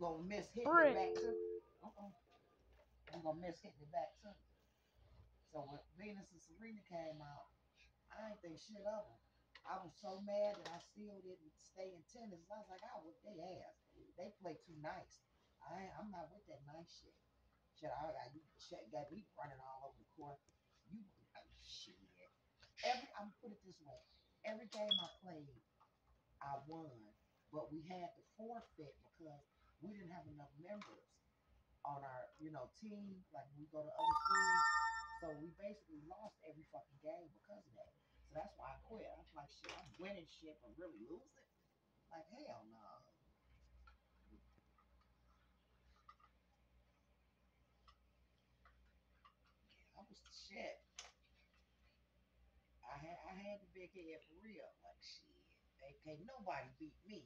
gonna miss hitting Frick. it back too. Uh-uh. You gonna miss hitting it back too. So when Venus and Serena came out, I ain't think shit of them. I was so mad that I still didn't stay in tennis. I was like, I whip they ass. They play too nice. I I'm not with that nice shit. Shit, I got you shit got me running all over the court. You uh, shit. Every I'm put it this way. Every game I played, I won. But we had to forfeit because we didn't have enough members on our, you know, team. Like we go to other schools. So we basically lost every fucking game because of that. So that's why I quit. I'm like, shit, I'm winning shit but really losing. Like hell no. I was the shit. I had I had the big head for real. Like shit, they can't nobody beat me.